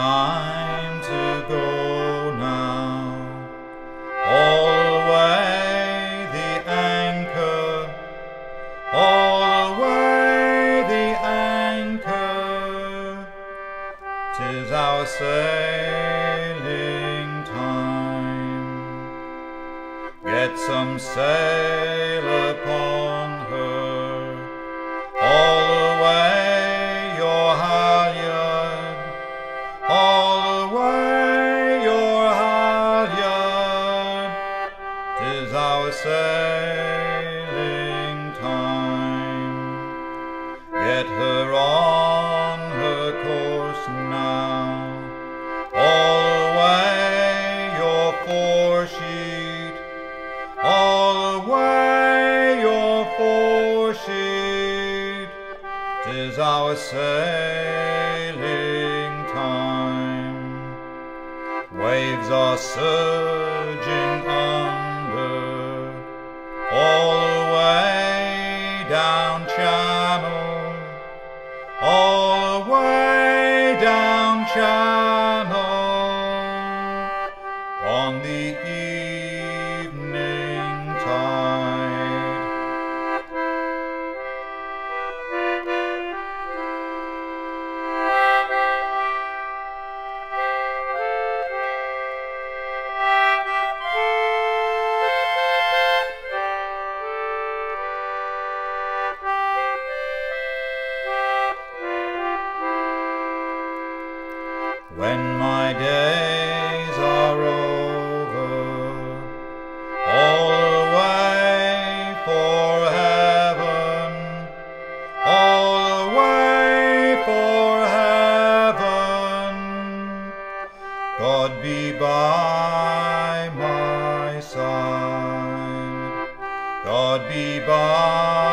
time to go now. All Away the anchor, All away the anchor. Tis our sailing time. Get some sailors. Sailing time. Get her on her course now. All away your foresheet. All away your foresheet. Tis our sailing time. Waves are surging under. All away down channel. All the way down channel. On the evening When my days are over, all the way for heaven, all the way for heaven, God be by my side, God be by